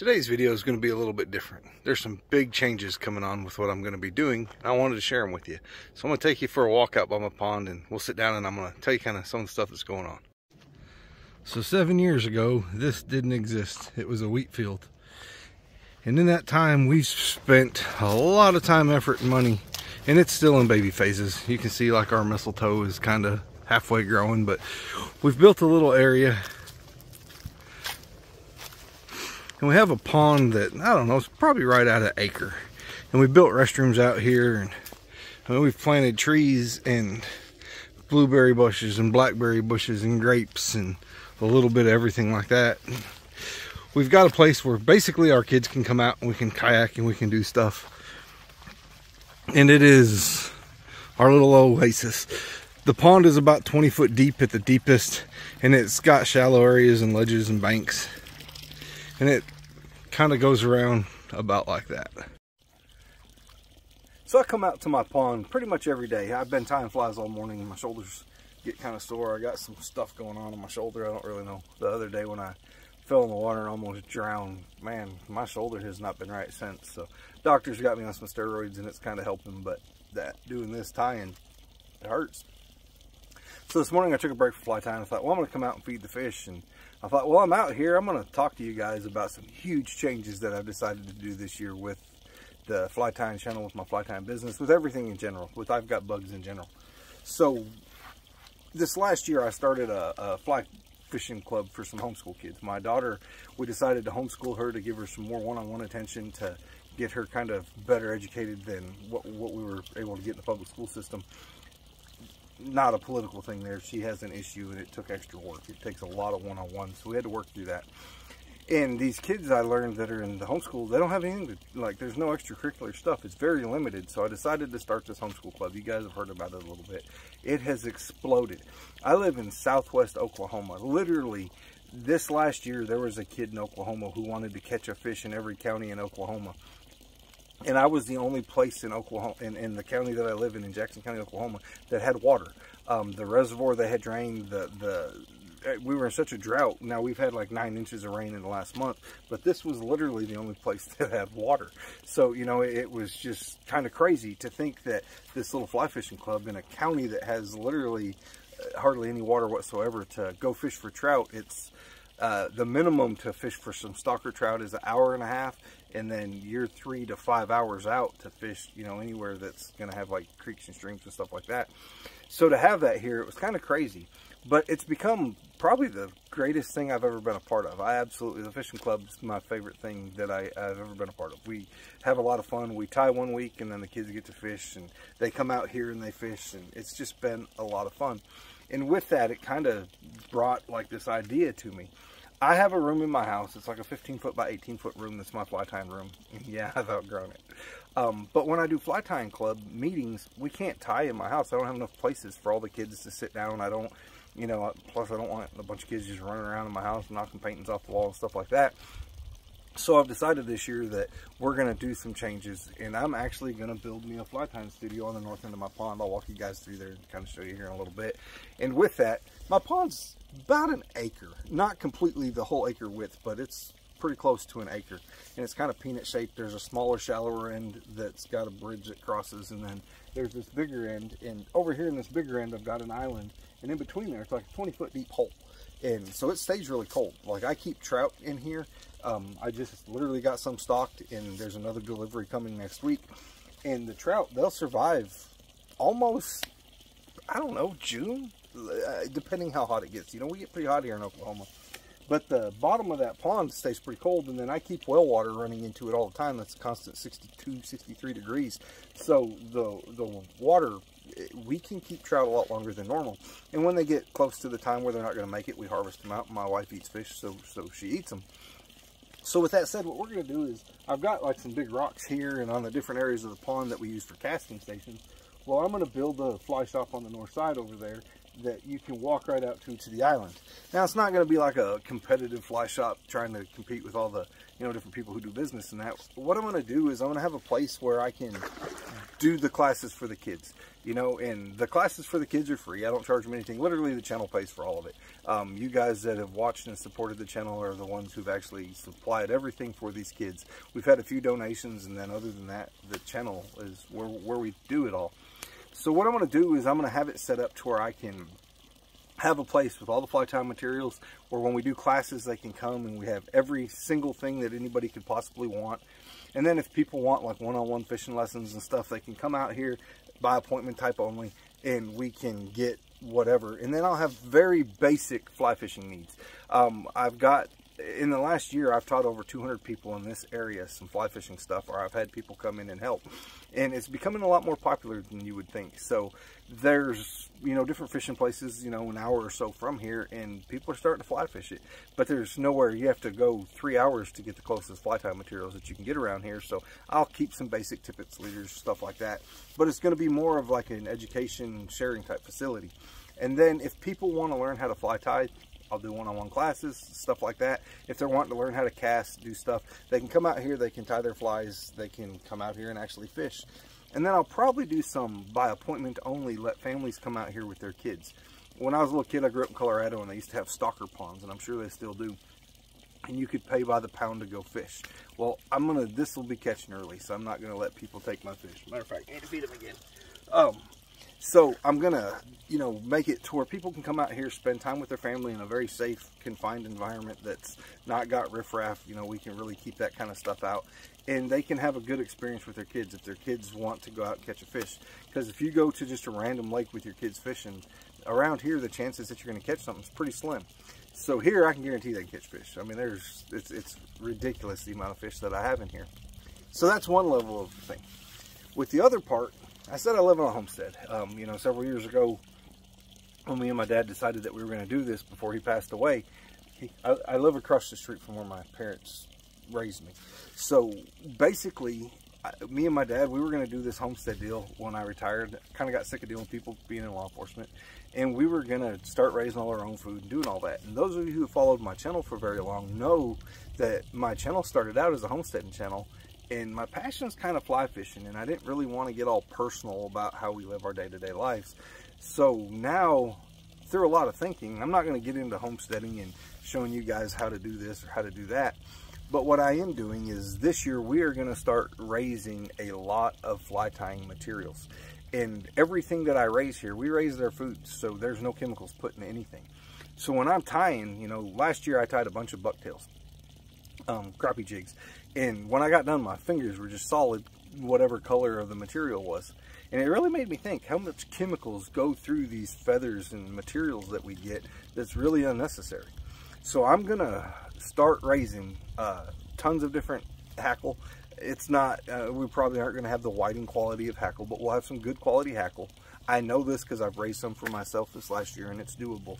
Today's video is going to be a little bit different. There's some big changes coming on with what I'm going to be doing. I wanted to share them with you. So I'm going to take you for a walk out by my pond and we'll sit down and I'm going to tell you kind of some of the stuff that's going on. So seven years ago, this didn't exist. It was a wheat field. And in that time, we've spent a lot of time, effort, and money. And it's still in baby phases. You can see like our mistletoe is kind of halfway growing, but we've built a little area and we have a pond that, I don't know, it's probably right out of acre. And we built restrooms out here and I mean, we've planted trees and blueberry bushes and blackberry bushes and grapes and a little bit of everything like that. We've got a place where basically our kids can come out and we can kayak and we can do stuff. And it is our little oasis. The pond is about 20 foot deep at the deepest and it's got shallow areas and ledges and banks and it kind of goes around about like that. So I come out to my pond pretty much every day. I've been tying flies all morning and my shoulders get kind of sore. I got some stuff going on on my shoulder. I don't really know. The other day when I fell in the water and almost drowned, man, my shoulder has not been right since. So doctors got me on some steroids and it's kind of helping, but that doing this tying, it hurts. So this morning I took a break for fly tying. I thought, well, I'm going to come out and feed the fish and I thought, well, I'm out here. I'm going to talk to you guys about some huge changes that I've decided to do this year with the fly tying channel, with my fly tying business, with everything in general, with I've Got Bugs in general. So this last year, I started a, a fly fishing club for some homeschool kids. My daughter, we decided to homeschool her to give her some more one-on-one -on -one attention to get her kind of better educated than what, what we were able to get in the public school system not a political thing there. She has an issue and it took extra work. It takes a lot of one-on-one, so we had to work through that. And these kids I learned that are in the homeschool, they don't have anything to, like, there's no extracurricular stuff. It's very limited. So I decided to start this homeschool club. You guys have heard about it a little bit. It has exploded. I live in southwest Oklahoma. Literally, this last year, there was a kid in Oklahoma who wanted to catch a fish in every county in Oklahoma and I was the only place in Oklahoma, in, in the county that I live in, in Jackson County, Oklahoma, that had water. Um, the reservoir that had drained, the, the, eh, we were in such a drought. Now we've had like nine inches of rain in the last month, but this was literally the only place that had water. So, you know, it, was just kind of crazy to think that this little fly fishing club in a county that has literally uh, hardly any water whatsoever to go fish for trout, it's, uh, the minimum to fish for some stocker trout is an hour and a half and then you're three to five hours out to fish you know anywhere that's going to have like creeks and streams and stuff like that so to have that here it was kind of crazy but it's become probably the greatest thing I've ever been a part of. I absolutely, the fishing club is my favorite thing that I, have ever been a part of. We have a lot of fun. We tie one week and then the kids get to fish and they come out here and they fish and it's just been a lot of fun. And with that, it kind of brought like this idea to me. I have a room in my house. It's like a 15 foot by 18 foot room. That's my fly tying room. yeah, I've outgrown it. Um, but when I do fly tying club meetings, we can't tie in my house. I don't have enough places for all the kids to sit down. I don't, you know, plus I don't want a bunch of kids just running around in my house, knocking paintings off the wall and stuff like that. So I've decided this year that we're going to do some changes and I'm actually going to build me a fly tying studio on the north end of my pond. I'll walk you guys through there and kind of show you here in a little bit. And with that, my pond's about an acre. Not completely the whole acre width, but it's pretty close to an acre. And it's kind of peanut shaped. There's a smaller, shallower end that's got a bridge that crosses. And then there's this bigger end. And over here in this bigger end, I've got an island. And in between there, it's like a 20 foot deep hole. And so it stays really cold. Like I keep trout in here. Um, I just literally got some stocked and there's another delivery coming next week. And the trout, they'll survive almost, I don't know, June, Uh, depending how hot it gets. You know, we get pretty hot here in Oklahoma. But the bottom of that pond stays pretty cold, and then I keep well water running into it all the time. That's constant 62, 63 degrees. So the, the water, we can keep trout a lot longer than normal. And when they get close to the time where they're not going to make it, we harvest them out. My wife eats fish, so, so she eats them. So with that said, what we're going to do is, I've got like some big rocks here and on the different areas of the pond that we use for casting stations. Well, I'm going to build a fly shop on the north side over there that you can walk right out to to the island. Now it's not going to be like a competitive fly shop trying to compete with all the you know different people who do business and that. What I'm going to do is I'm going to have a place where I can do the classes for the kids you know, and the classes for the kids are free. I don't charge them anything. Literally, the channel pays for all of it. Um, you guys that have watched and supported the channel are the ones who've actually supplied everything for these kids. We've had a few donations, and then other than that, the channel is where, where we do it all. So what I'm going to do is I'm going to have it set up to where I can have a place with all the fly tying materials where when we do classes they can come and we have every single thing that anybody could possibly want. And then if people want like one-on-one -on -one fishing lessons and stuff they can come out here by appointment type only and we can get whatever. And then I'll have very basic fly fishing needs. Um, I've got in the last year I've taught over 200 people in this area some fly fishing stuff or I've had people come in and help. And it's becoming a lot more popular than you would think. So there's you know different fishing places you know an hour or so from here and people are starting to fly fish it. But there's nowhere you have to go three hours to get the closest fly tying materials that you can get around here. So I'll keep some basic tippets leaders stuff like that. But it's going to be more of like an education sharing type facility. And then if people want to learn how to fly tie I'll do one-on-one -on -one classes, stuff like that. If they're wanting to learn how to cast, do stuff, they can come out here, they can tie their flies, they can come out here and actually fish. And then I'll probably do some by appointment only, let families come out here with their kids. When I was a little kid, I grew up in Colorado and they used to have stocker ponds, and I'm sure they still do. And you could pay by the pound to go fish. Well, I'm gonna, this will be catching early, so I'm not gonna let people take my fish. Matter of fact, I need to feed them again. Um, so I'm gonna, you know, make it to where people can come out here, spend time with their family in a very safe, confined environment that's not got riffraff. You know, we can really keep that kind of stuff out, and they can have a good experience with their kids if their kids want to go out and catch a fish. Because if you go to just a random lake with your kids fishing, around here the chances that you're going to catch something is pretty slim. So here I can guarantee they catch fish. I mean, there's it's it's ridiculous the amount of fish that I have in here. So that's one level of thing. With the other part I said I live on a homestead. Um, you know, several years ago, when me and my dad decided that we were going to do this before he passed away, he, I, I, live across the street from where my parents raised me. So basically, I, me and my dad, we were going to do this homestead deal when I retired. Kind of got sick of dealing with people being in law enforcement. And we were going to start raising all our own food and doing all that. And those of you who followed my channel for very long know that my channel started out as a homesteading channel and my passion is kind of fly fishing and I didn't really want to get all personal about how we live our day-to-day -day lives. So now, through a lot of thinking, I'm not going to get into homesteading and showing you guys how to do this or how to do that. But what I am doing is this year we are going to start raising a lot of fly tying materials. And everything that I raise here, we raise their food, so there's no chemicals put in anything. So when I'm tying, you know, last year I tied a bunch of bucktails, um, crappie jigs. And when I got done, my fingers were just solid, whatever color of the material was. And it really made me think how much chemicals go through these feathers and materials that we get that's really unnecessary. So I'm gonna start raising uh, tons of different hackle. It's not, uh, we probably aren't gonna have the Whiting quality of hackle, but we'll have some good quality hackle. I know this because I've raised some for myself this last year and it's doable.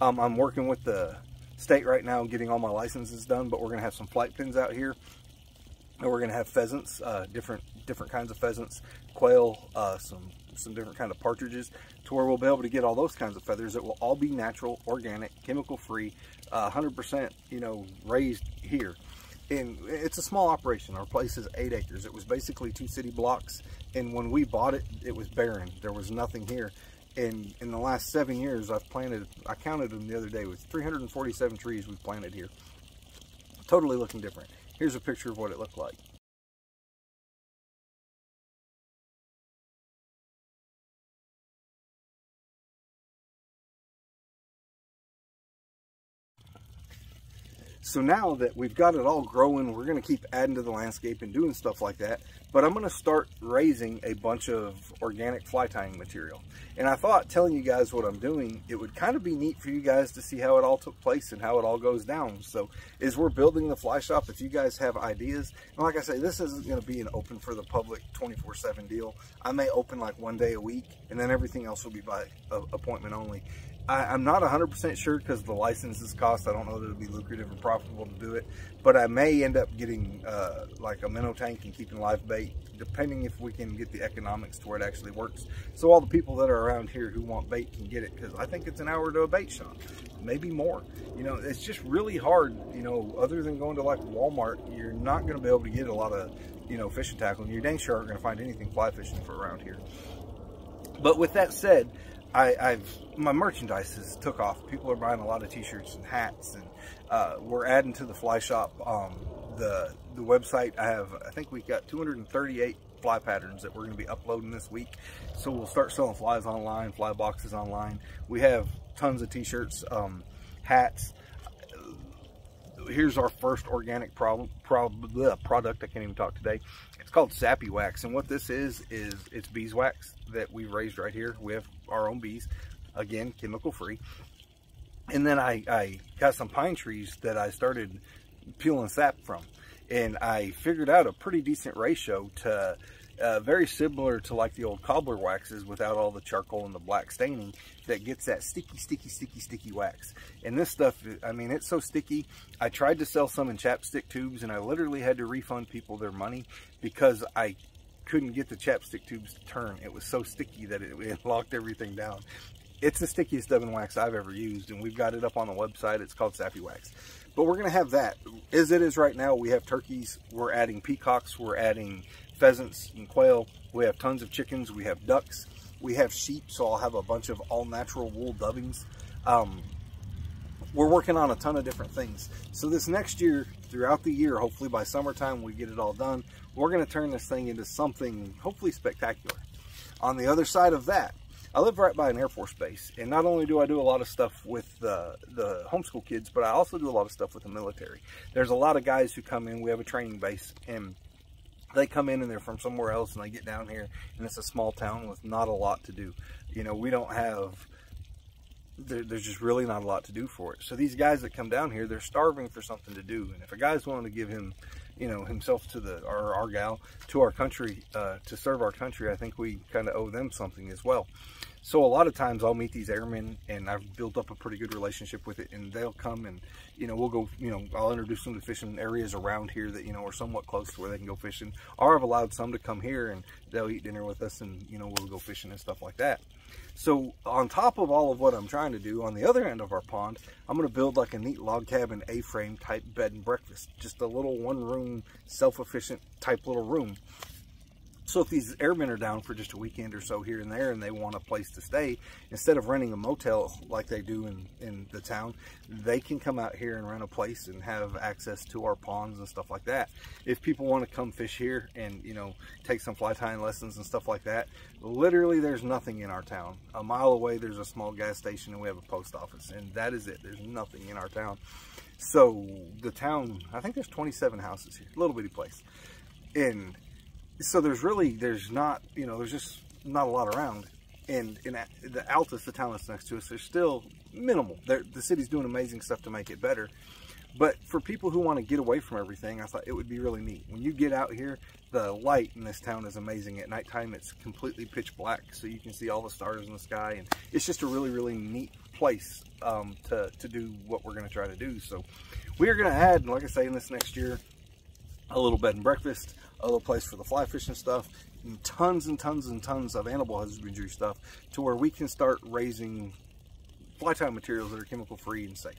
Um, I'm working with the state right now getting all my licenses done, but we're gonna have some flight pens out here and we're gonna have pheasants, uh, different different kinds of pheasants, quail, uh, some some different kind of partridges, to where we'll be able to get all those kinds of feathers that will all be natural, organic, chemical free, 100% uh, you know raised here. And it's a small operation. Our place is eight acres. It was basically two city blocks, and when we bought it, it was barren. There was nothing here. And in the last seven years, I've planted, I counted them the other day, with 347 trees we've planted here. Totally looking different. Here's a picture of what it looked like. So now that we've got it all growing, we're going to keep adding to the landscape and doing stuff like that. But I'm going to start raising a bunch of organic fly tying material. And I thought telling you guys what I'm doing, it would kind of be neat for you guys to see how it all took place and how it all goes down. So as we're building the fly shop, if you guys have ideas, and like I say, this isn't going to be an open for the public 24-7 deal. I may open like one day a week, and then everything else will be by appointment only. I, am not 100% sure because the licenses cost. I don't know that it'll be lucrative or profitable to do it, but I may end up getting uh, like a minnow tank and keeping live bait, depending if we can get the economics to where it actually works. So all the people that are around here who want bait can get it because I think it's an hour to a bait shop, maybe more. You know, it's just really hard. You know, other than going to like Walmart, you're not going to be able to get a lot of you know fishing tackle, and you're dang sure aren't going to find anything fly fishing for around here. But with that said, I, have my merchandise has took off. People are buying a lot of t-shirts and hats, and uh, we're adding to the fly shop. Um, the the website I have, I think we've got 238 fly patterns that we're going to be uploading this week. So we'll start selling flies online, fly boxes online. We have tons of t-shirts, um, hats. Here's our first organic problem, product. I can't even talk today. It's called Sappy Wax, and what this is is it's beeswax that we've raised right here. We have our own bees, again, chemical free. And then I, I got some pine trees that I started peeling sap from. And I figured out a pretty decent ratio to uh, very similar to like the old cobbler waxes without all the charcoal and the black staining that gets that sticky, sticky, sticky, sticky wax. And this stuff, I mean, it's so sticky. I tried to sell some in chapstick tubes and I literally had to refund people their money because I couldn't get the chapstick tubes to turn. It was so sticky that it, it locked everything down. It's the stickiest oven wax I've ever used, and we've got it up on the website. It's called Sappy Wax. But we're going to have that. As it is right now, we have turkeys. We're adding peacocks. We're adding pheasants and quail. We have tons of chickens. We have ducks. We have sheep, so I'll have a bunch of all-natural wool dubbings. Um, we're working on a ton of different things. So this next year, throughout the year, hopefully by summertime we get it all done, we're going to turn this thing into something hopefully spectacular. On the other side of that, I live right by an Air Force base, and not only do I do a lot of stuff with the, the homeschool kids, but I also do a lot of stuff with the military. There's a lot of guys who come in, we have a training base, and they come in and they're from somewhere else and they get down here and it's a small town with not a lot to do. You know, we don't have there, there's just really not a lot to do for it. So these guys that come down here, they're starving for something to do. And if a guy's willing to give him, you know, himself to the our, our gal to our country uh, to serve our country, I think we kind of owe them something as well. So a lot of times I'll meet these airmen and I've built up a pretty good relationship with it and they'll come and, you know, we'll go, you know, I'll introduce them to fishing areas around here that, you know, are somewhat close to where they can go fishing. Or I've allowed some to come here and they'll eat dinner with us and, you know, we'll go fishing and stuff like that. So on top of all of what I'm trying to do, on the other end of our pond, I'm going to build like a neat log cabin A-frame type bed and breakfast. Just a little one room, self-efficient type little room. So if these airmen are down for just a weekend or so here and there and they want a place to stay, instead of renting a motel like they do in, in the town, they can come out here and rent a place and have access to our ponds and stuff like that. If people want to come fish here and, you know, take some fly tying lessons and stuff like that, literally there's nothing in our town. A mile away there's a small gas station and we have a post office and that is it. There's nothing in our town. So the town, I think there's 27 houses here, little bitty place. And so there's really, there's not, you know, there's just not a lot around. And in the Altus, the town that's next to us, there's still minimal. They're, the city's doing amazing stuff to make it better. But for people who want to get away from everything, I thought it would be really neat. When you get out here, the light in this town is amazing. At nighttime, it's completely pitch black, so you can see all the stars in the sky. And it's just a really, really neat place um, to, to do what we're going to try to do. So we are going to add, like I say, in this next year, a little bed and breakfast, a little place for the fly fishing stuff, and tons and tons and tons of animal husbandry stuff to where we can start raising fly tying materials that are chemical free and safe.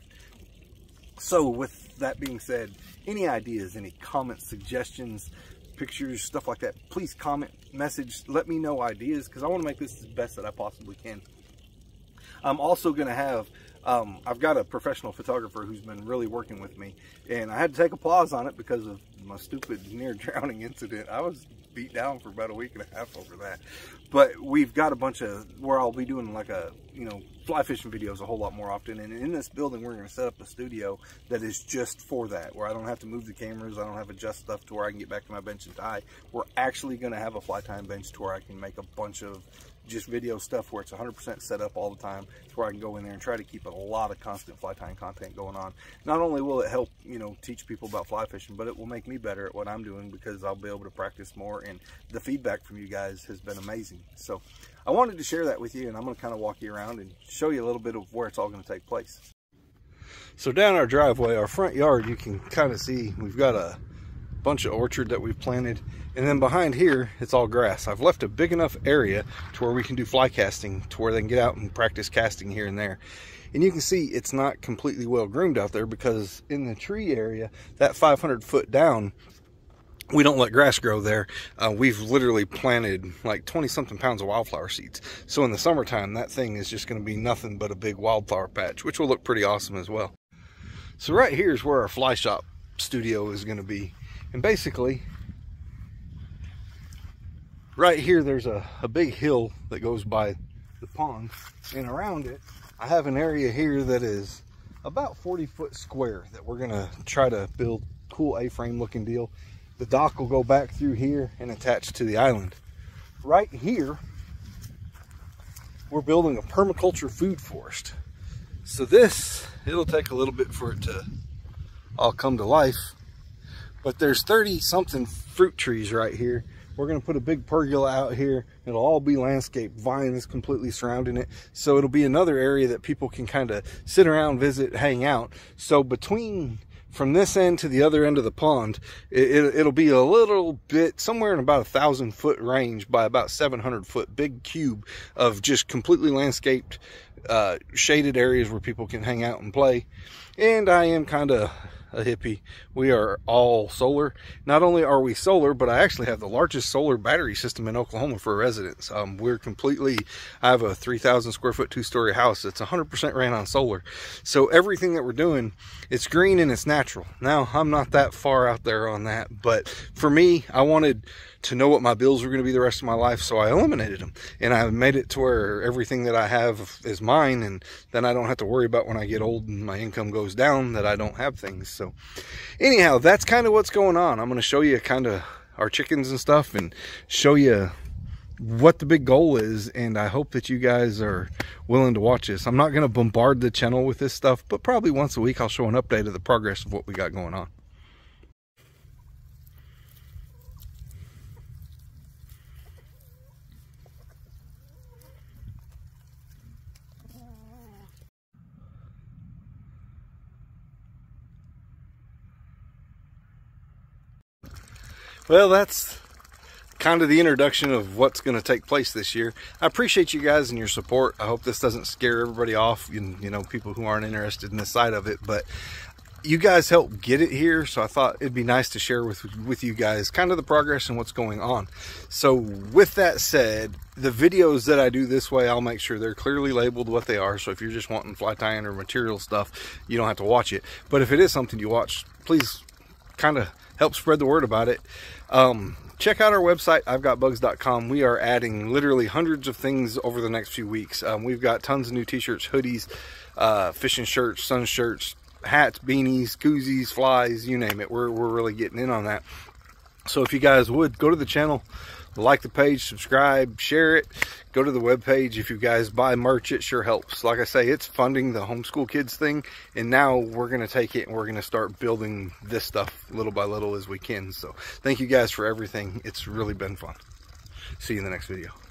So with that being said, any ideas, any comments, suggestions, pictures, stuff like that, please comment, message, let me know ideas because I want to make this the best that I possibly can. I'm also going to have um, I've got a professional photographer who's been really working with me, and I had to take a pause on it because of my stupid near drowning incident. I was beat down for about a week and a half over that. But we've got a bunch of where I'll be doing like a you know fly fishing videos a whole lot more often. And in this building, we're going to set up a studio that is just for that, where I don't have to move the cameras, I don't have to adjust stuff to where I can get back to my bench and tie. We're actually going to have a fly tying bench to where I can make a bunch of just video stuff where it's 100% set up all the time It's where I can go in there and try to keep a lot of constant fly tying content going on. Not only will it help, you know, teach people about fly fishing, but it will make me better at what I'm doing because I'll be able to practice more and the feedback from you guys has been amazing. So I wanted to share that with you and I'm going to kind of walk you around and show you a little bit of where it's all going to take place. So down our driveway, our front yard, you can kind of see we've got a bunch of orchard that we've planted. And then behind here, it's all grass. I've left a big enough area to where we can do fly casting, to where they can get out and practice casting here and there. And you can see it's not completely well groomed out there because in the tree area, that 500 foot down, we don't let grass grow there. Uh, we've literally planted like 20 something pounds of wildflower seeds. So in the summertime, that thing is just going to be nothing but a big wildflower patch, which will look pretty awesome as well. So right here is where our fly shop studio is going to be. And basically, right here, there's a, a big hill that goes by the pond. And around it, I have an area here that is about 40 foot square that we're going to try to build cool A-frame looking deal. The dock will go back through here and attach to the island. Right here, we're building a permaculture food forest. So this, it'll take a little bit for it to all come to life. But there's 30 something fruit trees right here. We're gonna put a big pergola out here. It'll all be landscape, vines completely surrounding it. So it'll be another area that people can kind of sit around, visit, hang out. So between from this end to the other end of the pond, it, will be a little bit, somewhere in about a thousand foot range by about 700 foot, big cube of just completely landscaped, uh, shaded areas where people can hang out and play. And I am kind of a hippie. We are all solar. Not only are we solar, but I actually have the largest solar battery system in Oklahoma for residents. Um, we're completely, I have a 3,000 square foot two-story house that's 100% ran on solar. So everything that we're doing, it's green and it's natural. Now, I'm not that far out there on that, but for me, I wanted to know what my bills were going to be the rest of my life, so I eliminated them. And I made it to where everything that I have is mine, and then I don't have to worry about when I get old and my income goes down that I don't have things. So anyhow, that's kind of what's going on. I'm going to show you kind of our chickens and stuff and show you what the big goal is and I hope that you guys are willing to watch this. I'm not going to bombard the channel with this stuff, but probably once a week I'll show an update of the progress of what we got going on. Well, that's kind of the introduction of what's going to take place this year. I appreciate you guys and your support. I hope this doesn't scare everybody off, you, you know, people who aren't interested in this side of it, but you guys helped get it here, so I thought it'd be nice to share with with you guys kind of the progress and what's going on. So with that said, the videos that I do this way, I'll make sure they're clearly labeled what they are. So if you're just wanting fly tying or material stuff, you don't have to watch it. But if it is something you watch, please kind of help spread the word about it. Um, check out our website, I'veGotBugs.com. We are adding literally hundreds of things over the next few weeks. Um, we've got tons of new t-shirts, hoodies, uh, fishing shirts, sun shirts, hats, beanies, koozies, flies, you name it. We're, we're really getting in on that. So if you guys would, go to the channel, like the page, subscribe, share it. Go to the web page. If you guys buy merch, it sure helps. Like I say, it's funding the homeschool kids thing. And now we're going to take it and we're going to start building this stuff little by little as we can. So thank you guys for everything. It's really been fun. See you in the next video.